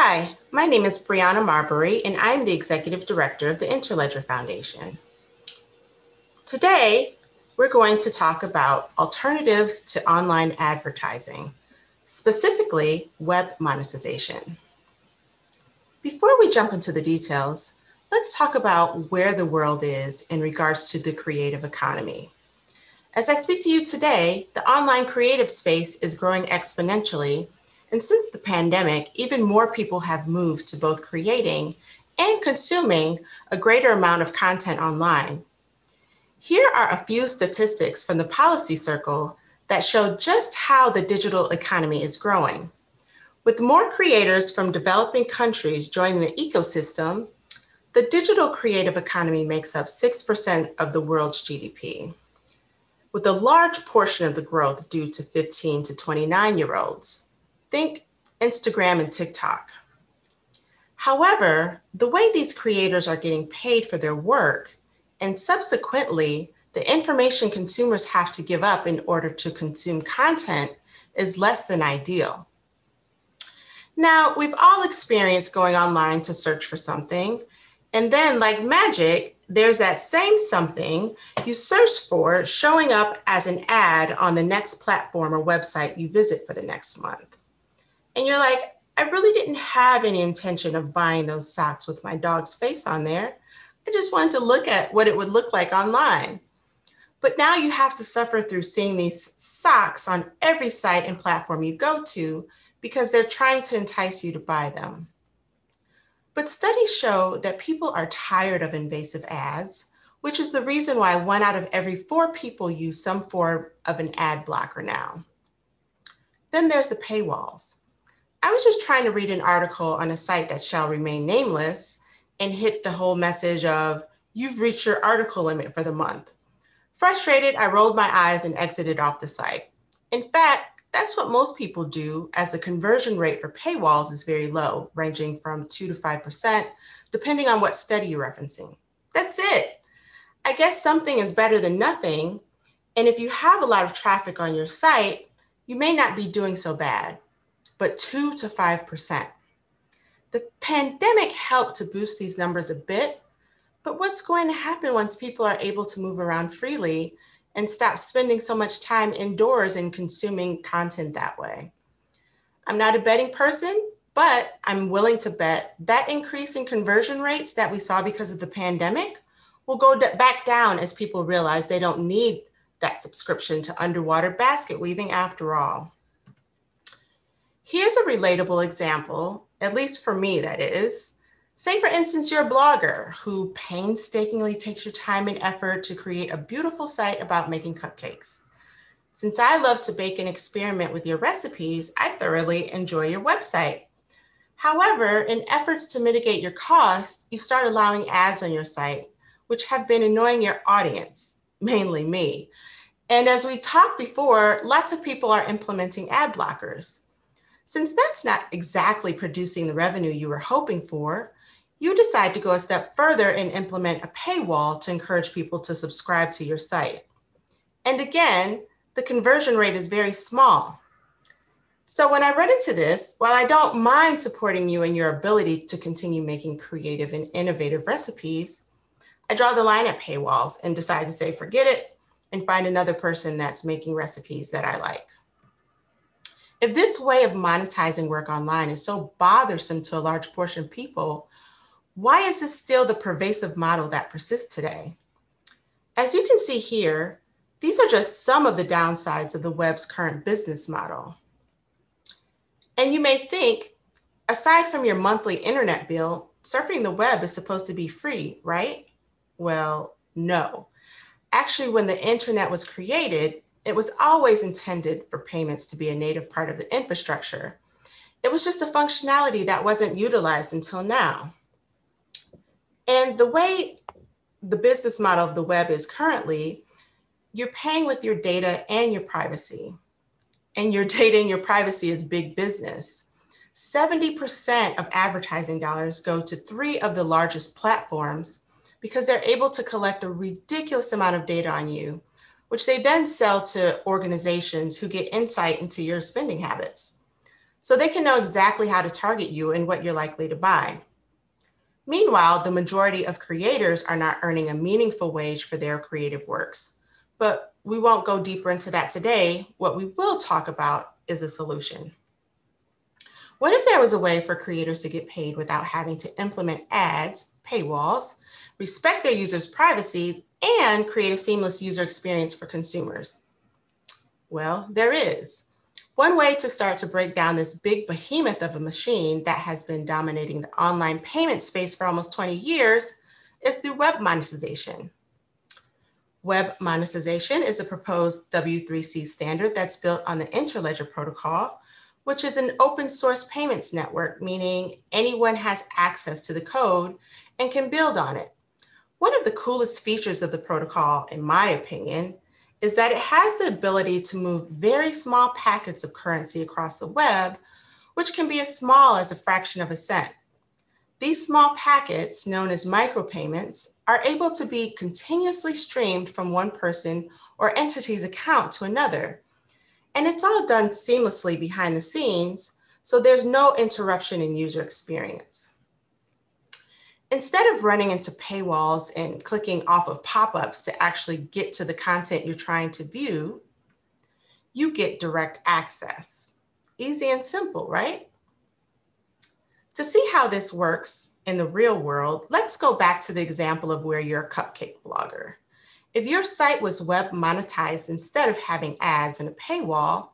Hi, my name is Briana Marbury, and I'm the Executive Director of the Interledger Foundation. Today, we're going to talk about alternatives to online advertising, specifically web monetization. Before we jump into the details, let's talk about where the world is in regards to the creative economy. As I speak to you today, the online creative space is growing exponentially. And since the pandemic, even more people have moved to both creating and consuming a greater amount of content online. Here are a few statistics from the Policy Circle that show just how the digital economy is growing. With more creators from developing countries joining the ecosystem, the digital creative economy makes up 6% of the world's GDP with a large portion of the growth due to 15 to 29 year olds. Think Instagram and TikTok. However, the way these creators are getting paid for their work, and subsequently, the information consumers have to give up in order to consume content, is less than ideal. Now, we've all experienced going online to search for something, and then, like magic, there's that same something you search for showing up as an ad on the next platform or website you visit for the next month. And you're like, I really didn't have any intention of buying those socks with my dog's face on there. I just wanted to look at what it would look like online. But now you have to suffer through seeing these socks on every site and platform you go to because they're trying to entice you to buy them. But studies show that people are tired of invasive ads, which is the reason why one out of every four people use some form of an ad blocker now. Then there's the paywalls. I was just trying to read an article on a site that shall remain nameless and hit the whole message of, you've reached your article limit for the month. Frustrated, I rolled my eyes and exited off the site. In fact, that's what most people do as the conversion rate for paywalls is very low, ranging from 2 to 5%, depending on what study you're referencing. That's it. I guess something is better than nothing. And if you have a lot of traffic on your site, you may not be doing so bad, but 2 to 5%. The pandemic helped to boost these numbers a bit, but what's going to happen once people are able to move around freely and stop spending so much time indoors and consuming content that way. I'm not a betting person, but I'm willing to bet that increase in conversion rates that we saw because of the pandemic will go back down as people realize they don't need that subscription to underwater basket weaving after all. Here's a relatable example, at least for me, that is, Say, for instance, you're a blogger who painstakingly takes your time and effort to create a beautiful site about making cupcakes. Since I love to bake and experiment with your recipes, I thoroughly enjoy your website. However, in efforts to mitigate your cost, you start allowing ads on your site, which have been annoying your audience, mainly me. And as we talked before, lots of people are implementing ad blockers. Since that's not exactly producing the revenue you were hoping for, you decide to go a step further and implement a paywall to encourage people to subscribe to your site. And again, the conversion rate is very small. So when I run into this, while I don't mind supporting you in your ability to continue making creative and innovative recipes, I draw the line at paywalls and decide to say, forget it and find another person that's making recipes that I like. If this way of monetizing work online is so bothersome to a large portion of people, why is this still the pervasive model that persists today? As you can see here, these are just some of the downsides of the web's current business model. And you may think, aside from your monthly internet bill, surfing the web is supposed to be free, right? Well, no. Actually, when the internet was created, it was always intended for payments to be a native part of the infrastructure. It was just a functionality that wasn't utilized until now. And the way the business model of the web is currently, you're paying with your data and your privacy. And your data and your privacy is big business. 70% of advertising dollars go to three of the largest platforms because they're able to collect a ridiculous amount of data on you, which they then sell to organizations who get insight into your spending habits. so they can know exactly how to target you and what you're likely to buy. Meanwhile, the majority of creators are not earning a meaningful wage for their creative works. But we won't go deeper into that today. What we will talk about is a solution. What if there was a way for creators to get paid without having to implement ads, paywalls, respect their users' privacy, and create a seamless user experience for consumers? Well, there is. One way to start to break down this big behemoth of a machine that has been dominating the online payment space for almost 20 years is through web monetization. Web monetization is a proposed W3C standard that's built on the Interledger protocol, which is an open source payments network, meaning anyone has access to the code and can build on it. One of the coolest features of the protocol, in my opinion, is that it has the ability to move very small packets of currency across the web, which can be as small as a fraction of a cent. These small packets, known as micropayments, are able to be continuously streamed from one person or entity's account to another. And it's all done seamlessly behind the scenes, so there's no interruption in user experience. Instead of running into paywalls and clicking off of pop-ups to actually get to the content you're trying to view, you get direct access. Easy and simple, right? To see how this works in the real world, let's go back to the example of where you're a cupcake blogger. If your site was web monetized instead of having ads and a paywall,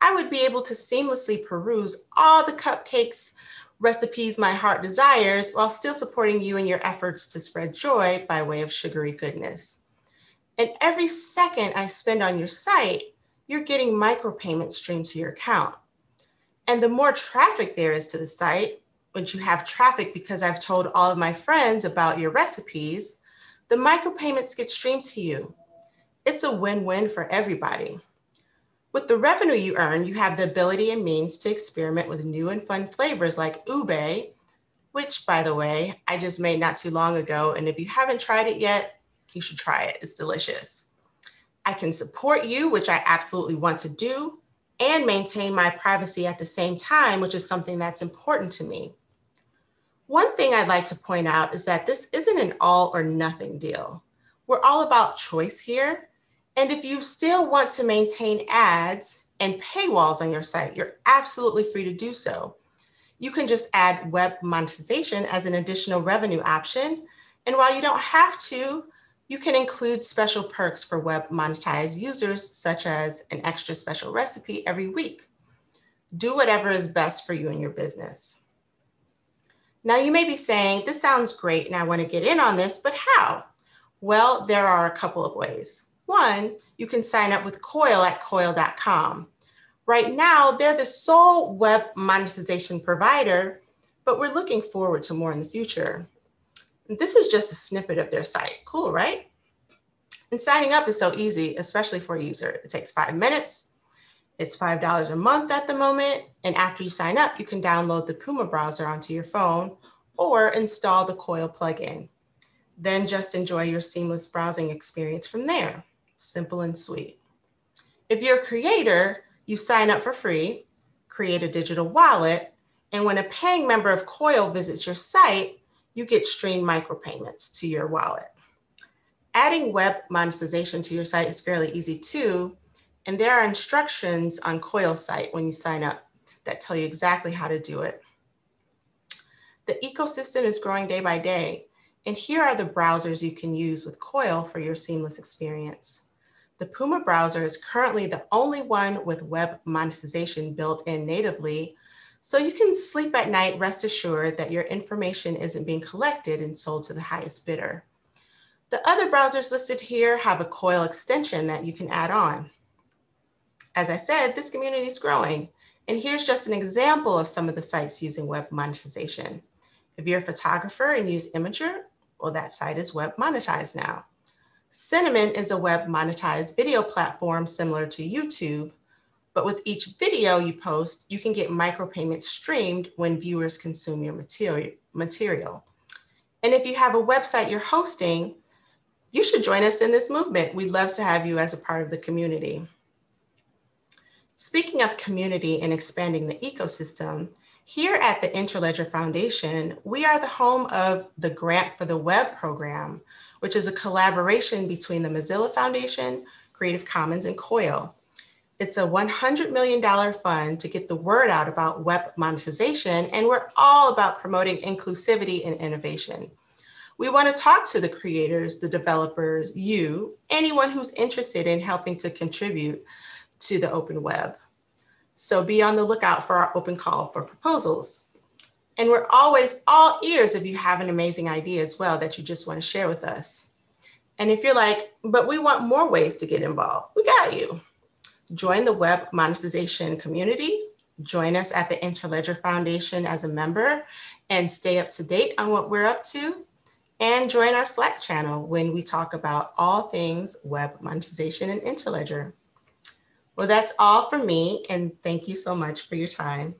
I would be able to seamlessly peruse all the cupcakes recipes my heart desires while still supporting you in your efforts to spread joy by way of sugary goodness. And every second I spend on your site, you're getting micropayments streamed to your account. And the more traffic there is to the site, which you have traffic because I've told all of my friends about your recipes, the micropayments get streamed to you. It's a win win for everybody. With the revenue you earn, you have the ability and means to experiment with new and fun flavors like ube, which, by the way, I just made not too long ago. And if you haven't tried it yet, you should try it. It's delicious. I can support you, which I absolutely want to do, and maintain my privacy at the same time, which is something that's important to me. One thing I'd like to point out is that this isn't an all or nothing deal. We're all about choice here, and if you still want to maintain ads and paywalls on your site, you're absolutely free to do so. You can just add web monetization as an additional revenue option. And while you don't have to, you can include special perks for web monetized users, such as an extra special recipe every week. Do whatever is best for you and your business. Now, you may be saying, This sounds great and I want to get in on this, but how? Well, there are a couple of ways. One, you can sign up with Coil at coil.com. Right now, they're the sole web monetization provider, but we're looking forward to more in the future. This is just a snippet of their site. Cool, right? And signing up is so easy, especially for a user. It takes five minutes. It's $5 a month at the moment. And after you sign up, you can download the Puma browser onto your phone or install the Coil plugin. Then just enjoy your seamless browsing experience from there simple and sweet. If you're a creator, you sign up for free, create a digital wallet, and when a paying member of Coil visits your site, you get streamed micropayments to your wallet. Adding web monetization to your site is fairly easy too, and there are instructions on Coil's site when you sign up that tell you exactly how to do it. The ecosystem is growing day by day, and here are the browsers you can use with Coil for your seamless experience. The Puma browser is currently the only one with web monetization built in natively, so you can sleep at night rest assured that your information isn't being collected and sold to the highest bidder. The other browsers listed here have a COIL extension that you can add on. As I said, this community is growing, and here's just an example of some of the sites using web monetization. If you're a photographer and use Imgur, well, that site is web monetized now. Cinnamon is a web monetized video platform similar to YouTube, but with each video you post, you can get micropayments streamed when viewers consume your material. And if you have a website you're hosting, you should join us in this movement. We'd love to have you as a part of the community. Speaking of community and expanding the ecosystem, here at the Interledger Foundation, we are the home of the Grant for the Web program, which is a collaboration between the Mozilla Foundation, Creative Commons, and COIL. It's a $100 million fund to get the word out about web monetization, and we're all about promoting inclusivity and innovation. We want to talk to the creators, the developers, you, anyone who's interested in helping to contribute to the open web. So be on the lookout for our open call for proposals. And we're always all ears if you have an amazing idea as well that you just want to share with us. And if you're like, but we want more ways to get involved, we got you. Join the web monetization community, join us at the Interledger Foundation as a member, and stay up to date on what we're up to. And join our Slack channel when we talk about all things web monetization and Interledger. Well, that's all for me, and thank you so much for your time.